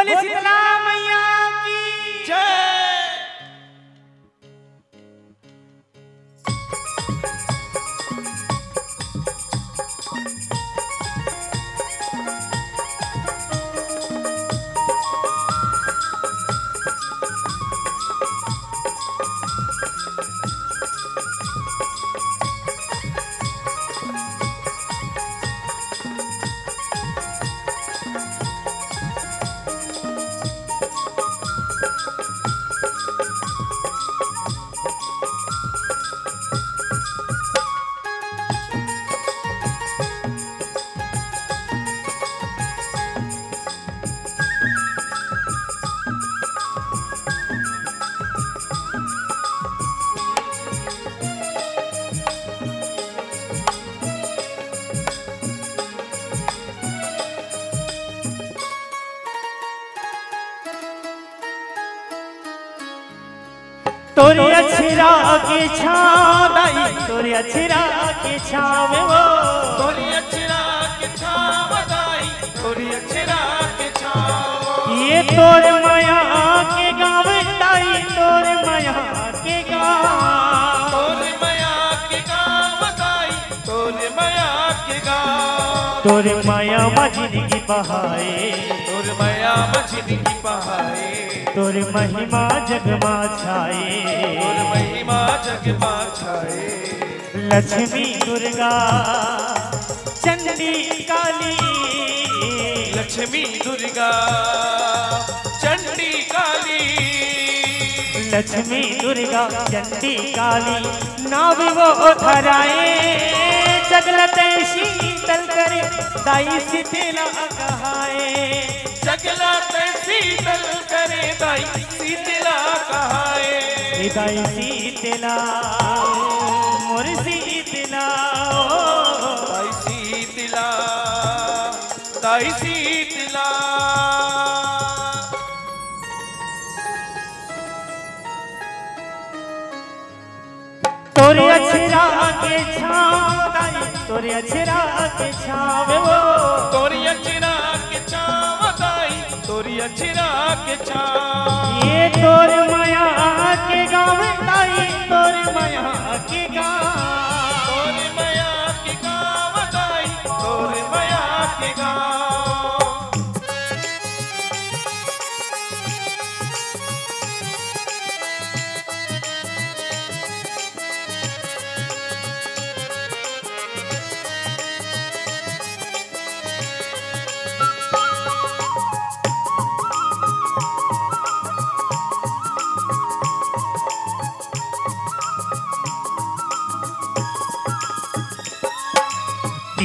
बोले शीतला अछरा के छाई तोरिया छिरा के छावे। वो तोरी अचरा के छाव दाई तोरी अचरा के छाव। ये तोरे माया के गावे दाई तोरे माया तोरे माया मजनी की बहाए। तोरे माया मछली की पहाए तोरे महिमा जगमा तोर छाए। महिमा जग छाए। लक्ष्मी दुर्गा चंडी काली। लक्ष्मी दुर्गा चंडी काली। लक्ष्मी दुर्गा चंडी काली नाव वो धराए जगलत शीतल करे दाई शीतला कहाए। जगला ते शीतल करे दाई शीतला कहाए। दाई शीतला मोर शीतला दाई शीतला दाई शीतला तोरे अछरा के दाई तोरे अछरा के छाव। वो तोरी अचरा के छाव दाई तोरी अचरा के छाव। ये तोर माया के गाँव ताई तोर माया के गाँव तोरे माया के गाँव दाई तोरे माया के गाँव।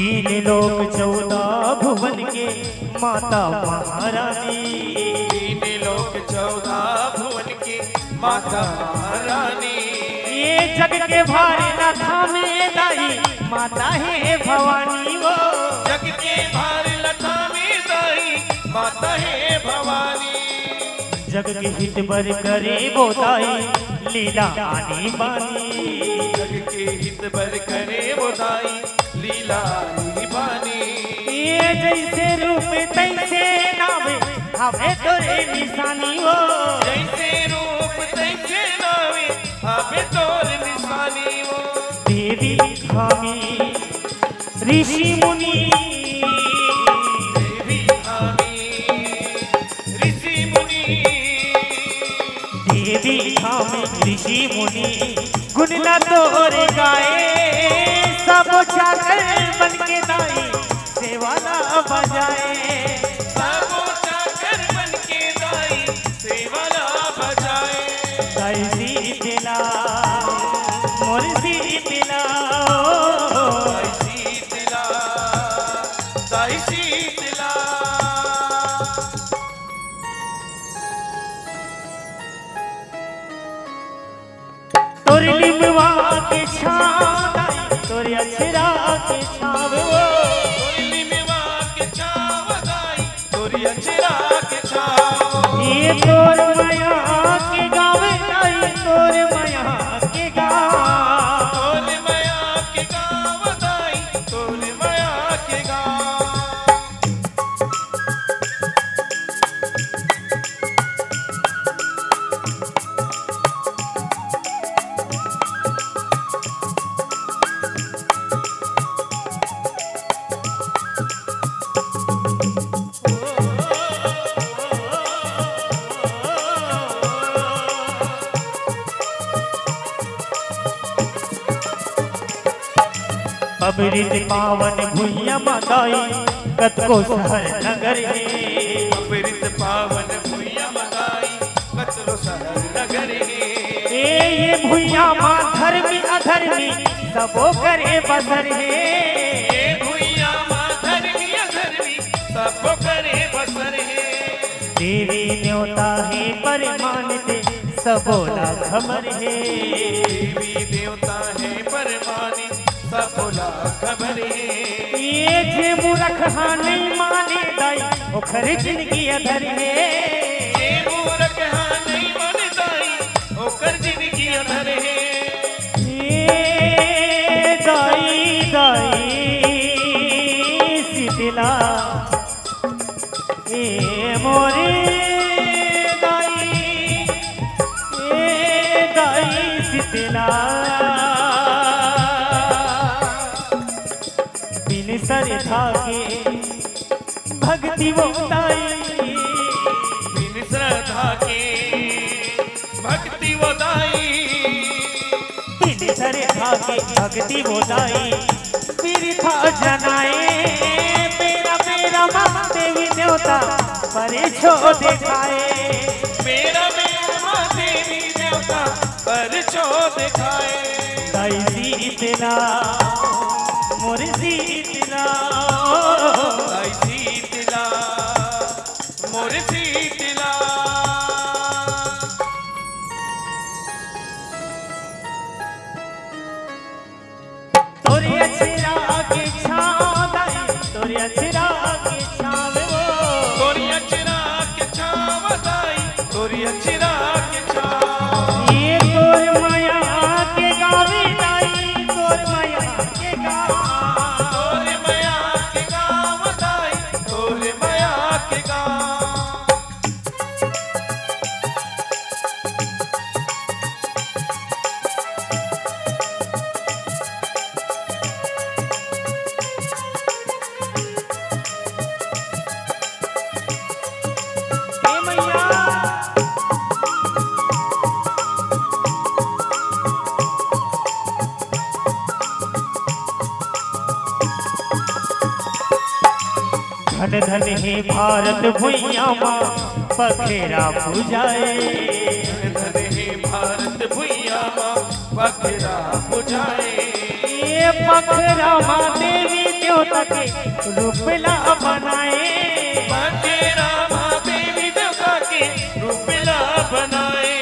तीन लोक चौदह भुवन के माता महारानी। तीन लोक चौदह भुवन की माता महारानी। ये जग के भारे न थामे दाई माता है भवानी वो। जग के भार लता में दाई माता है भवानी। जग के हित बर करे वो दाई लीला आनी बानी जग के हित बर करे वो दाई लीला जैसे रूप तैसे नाम हमें तोरे निशानी हो। जैसे रूप तैसे नावे हमें तोर निशानी हो। देवी स्वामी ऋषि मुनि तोरी लिमवा के छाव दाई चिराग छाओ ये तोर माया पबरित पावन भुइया माताई कतको सहर नगर हे अमृत पावन भुइया मदाई कचरो सहर नगर हे ए ये भुइया माँ धर्मी अधर्मी सबो करे बसर हे ये भुइया माँ धर्मी अधर्मी सब करे बसर है देवी न्योता है परिमानित सबोला खबर है। देवी देवता है परमानी सब ये जे मुरख हाँ नहीं माने दाई ओखर ज़िंदगी अधर है। बिन श्रद्धा के भक्ति वदाई बिन सर धागे भक्ति वो दाई। था जनाए, मेरा मेरा माँ देवी देवता परे छो दिखाए मेरा मेरा देवी देवता पर छो दिखाए दाई शीतला मोर शीतला तोरे अछरा के छाँव दाई हे भारत भुइया माँ, पखेरा पूजाए हे भारत भुइया माँ बखरा बुझाए। ये पखरा माँ देवी देवता के रूपला बनाए बखरा माँ देवी देवता के रूपला बनाए?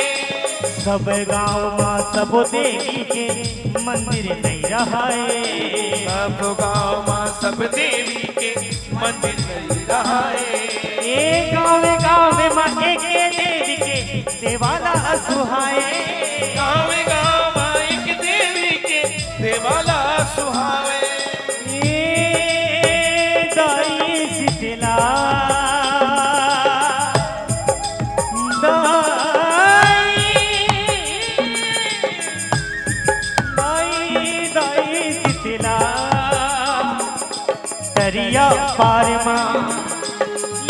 सब गाँव माँ सब देवी के मंदिर नहीं रहाए। सब गाँव माँ सब देवी मंदिर नहीं रहा गाँव गाँव माँ एक देवी के देवाला सुहाए गाँव गाँव एक देवी के देवाला सुहावे दरिया पार माँ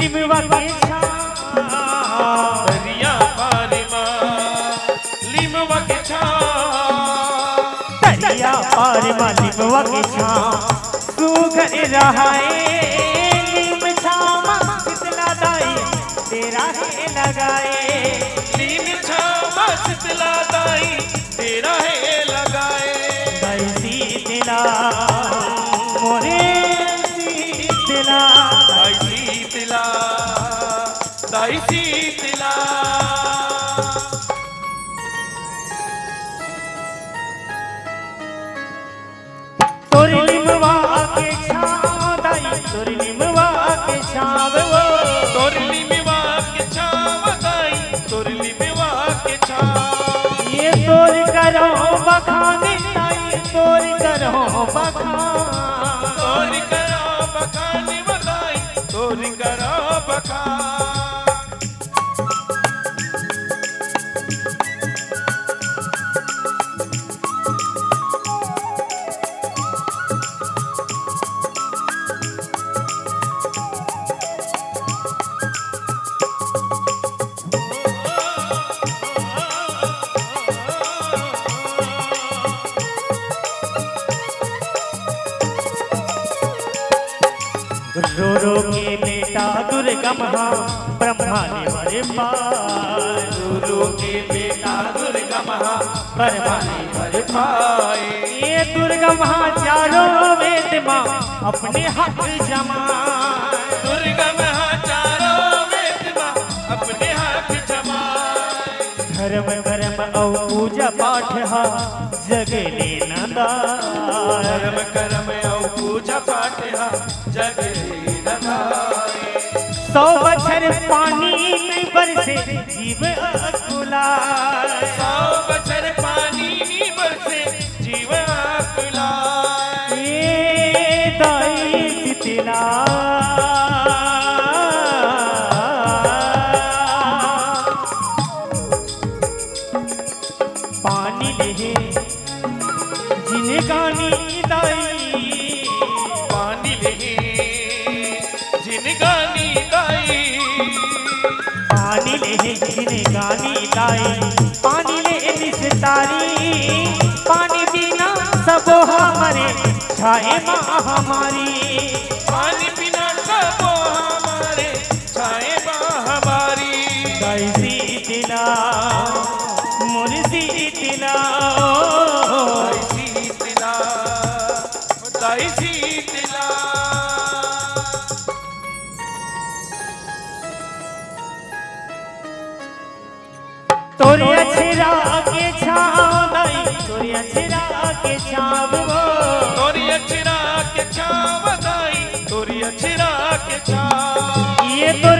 लिमवा के छाँ दरिया पार लिमवा के छाँ दरिया पार मालिमवा के छाँ सुघर रहाए नीम छामा शीतला दाई तेरा है लगाए। लीम छावा शीतला दाई तेरा है तोरी लिमवा के छाँ दाई तोरी लिमवा के छाँ वो तोरली मिवा के छाव दाई तोरली मिवा के छाव। ये तोर करो बखाने तोर करो बखान। तोरी करो बखान तोरी करो बखान। पाए गुरु के बेटा दुर्गा महा पाए ये दुर्गा चारों वेद माँ अपने हक जमाए। दुर्गा महा अपने हक जमाए धर्म कर्म और पूजा पाठ हा जगले नदार धर्म कर्म और पूजा पाठ हा, जग सौ बछर पानी नहीं बरसे जीव अकुलाए सौ बछर पानी नी बरसे जीवन आकुलाए ये दाई शीतला पानी ले जिन गानी दाई पानी ले निस्तारी पानी बिना सब हमारे छाए माँ हमारी। पानी तोरी अछरा के छाव। दाई तोरी अछरा के छाव। वो तोरी अचरा के छाव दाई। तोरी अचरा के छाव। ये तोरनी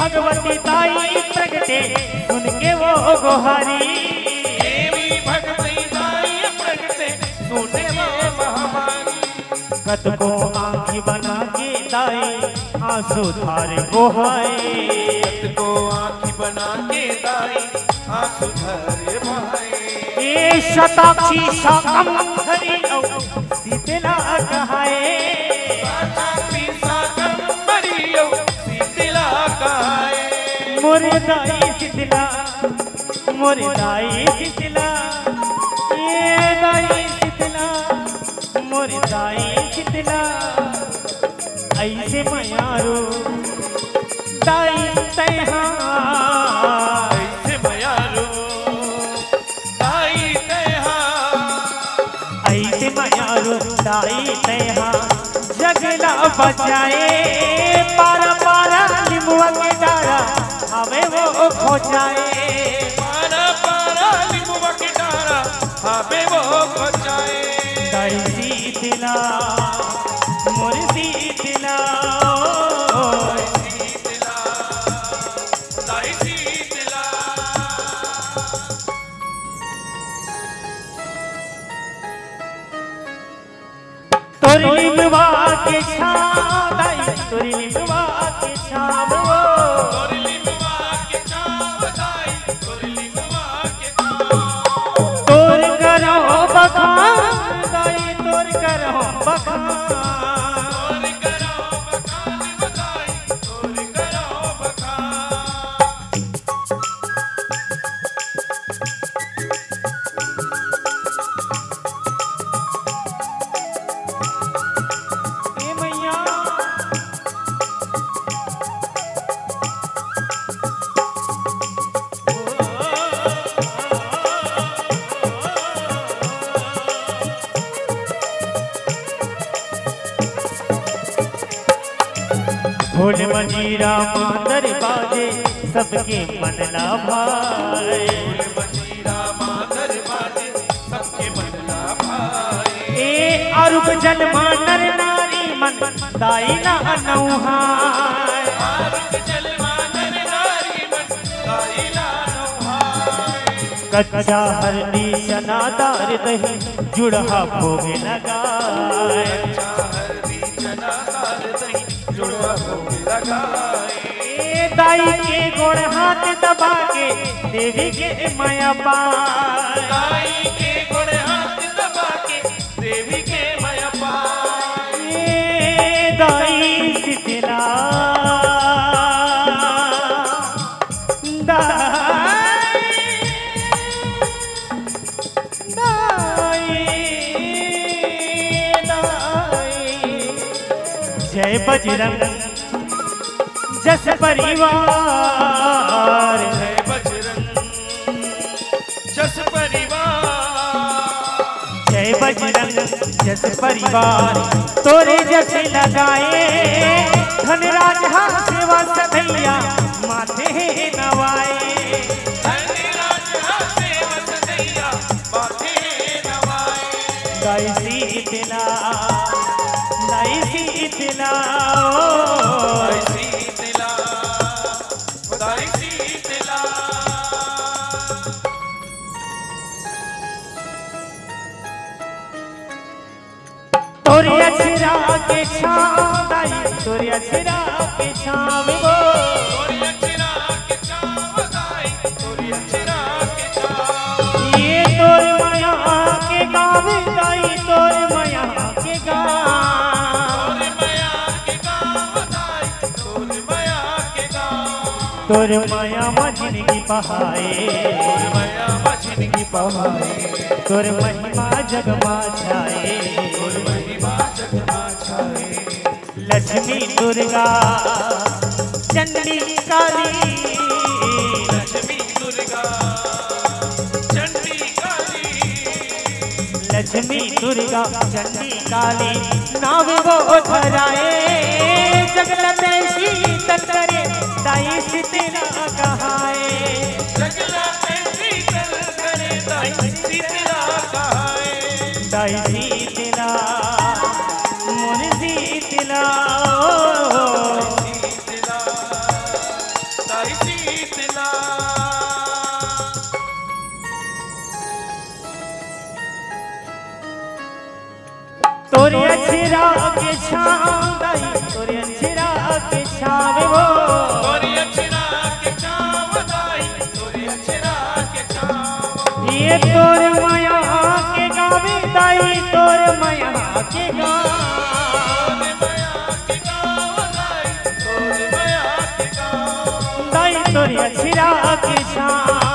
भगवती ताई प्रगटे सुन के वो गोहारी। देवी भगवती दाई प्रगटे सुने वो महामारी कत को आंखी बना के दाई आँसू धार गोहाए जगत को आँखी बना के दाई आँसू धरे भाई ये शताक्षी शाकम हरि औ शीतला कहाए। कहाए मुर्दाई शीतला मुर्दाई शीतला ये दाई शीतला ऐसे मयारो, दाई तैहा ऐसे मयारो, दाई तेहा ऐसे मयारो, दाई तैहा जगला बचाए पारा जाए पारा पारा लिमुआ के डारा हमें वो बचाए दाई शीतला मोर शीतला दाई शीतला तोरी लिमवा के छाव तोरी लिमवा के छाव ढोल मजीरा मादर बाजे सबके मन ला भाई मारुक जन्मा नर नारी मन, दाई ना नौहाय मारुक जलवा नर नारी मन गाइला नौहाय कच्चा हरदी चनादार दही जुड़हा भोग लगाए। दाई के गोड़ हाथ दबा के देवी के माया पाए दाई के गोड़ हाथ दबा के देवी के माया पाए ए दाई दाई। जय बजरंग। जस परिवार जय बजरंग। जस परिवार। जय बजरंग जस परिवार। तोरे जस लगाए धनराज हा सेवा सधैया माथे तोरे के छाव गो तोरी अक्षरा के छाव दाई तोरी के छाव ये तोर माया के गाँव दाई तोर माया के गाँव तोर माया के गाँव तोर माया के तोर माया तोर माया पवाए तोर महिमा जगमा छाए। लक्ष्मी दुर्गा। चंडी काली लक्ष्मी दुर्गा। चंडी काली लक्ष्मी दुर्गा चंडी काली नाव वो धराए जगत शीतल करे दाई शीतला कहाए। जगला में शीतल करे दाई शीतला कहाए। दाई शीतला मोर शीतला अछरा के छाव तोरे अछरा के छाव वो तोरी अक्षरा के छाव दाई तोरी के छाव ये तोर माया के गावे दाई तोर माया के गावे माया के गाँव दाई माया के गाँव दाई तोरी अछरा के छाव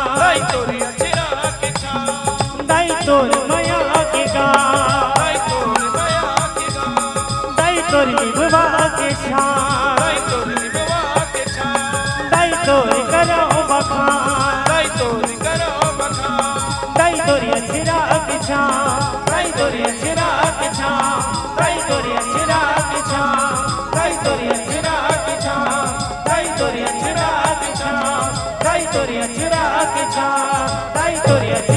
अछरा के छाव दाई तोरी अछरा के छाव दाई तोरी अछरा के छाव दाई तोरी अछरा के छाव दाई तोरी अछरा के छाव